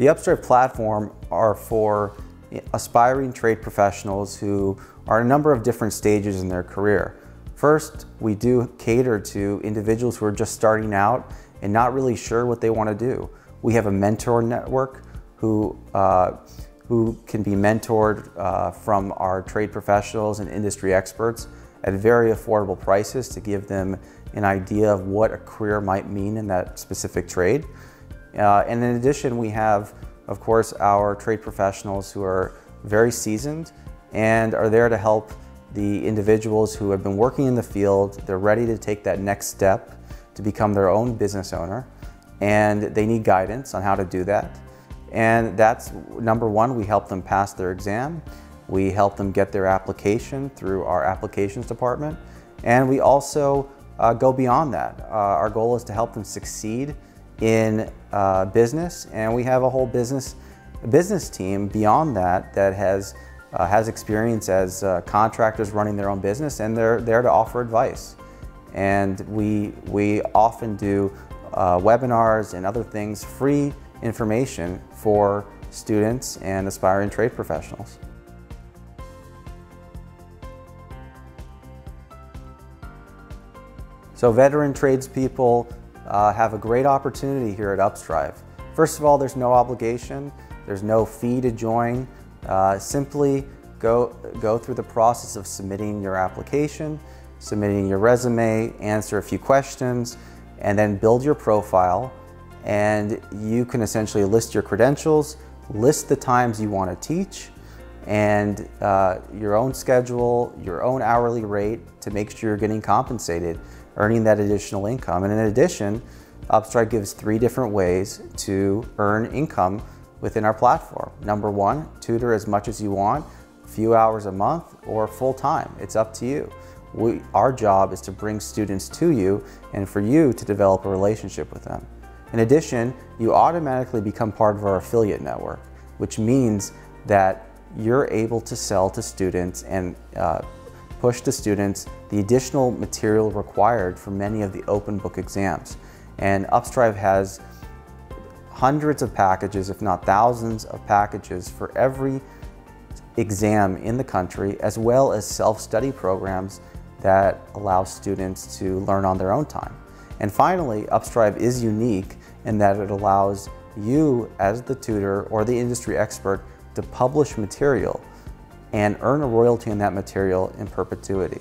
The Upstryve platform are for aspiring trade professionals who are a number of different stages in their career. First, we do cater to individuals who are just starting out and not really sure what they want to do. We have a mentor network who, uh, who can be mentored uh, from our trade professionals and industry experts at very affordable prices to give them an idea of what a career might mean in that specific trade. Uh, and in addition, we have, of course, our trade professionals who are very seasoned and are there to help the individuals who have been working in the field. They're ready to take that next step to become their own business owner and they need guidance on how to do that. And that's number one, we help them pass their exam. We help them get their application through our applications department. And we also uh, go beyond that. Uh, our goal is to help them succeed in uh, business, and we have a whole business business team beyond that that has uh, has experience as uh, contractors running their own business, and they're there to offer advice. And we we often do uh, webinars and other things, free information for students and aspiring trade professionals. So veteran tradespeople uh, have a great opportunity here at Upstryve. First of all, there's no obligation, there's no fee to join. Uh, simply go, go through the process of submitting your application, submitting your resume, answer a few questions, and then build your profile. And you can essentially list your credentials, list the times you want to teach, and uh, your own schedule, your own hourly rate to make sure you're getting compensated earning that additional income. And in addition, Upstryve gives three different ways to earn income within our platform. Number one, tutor as much as you want, a few hours a month or full time. It's up to you. We, our job is to bring students to you and for you to develop a relationship with them. In addition, you automatically become part of our affiliate network, which means that you're able to sell to students and uh, push to students the additional material required for many of the open book exams. And Upstryve has hundreds of packages, if not thousands of packages for every exam in the country, as well as self-study programs that allow students to learn on their own time. And finally, Upstryve is unique in that it allows you as the tutor or the industry expert to publish material and earn a royalty on that material in perpetuity.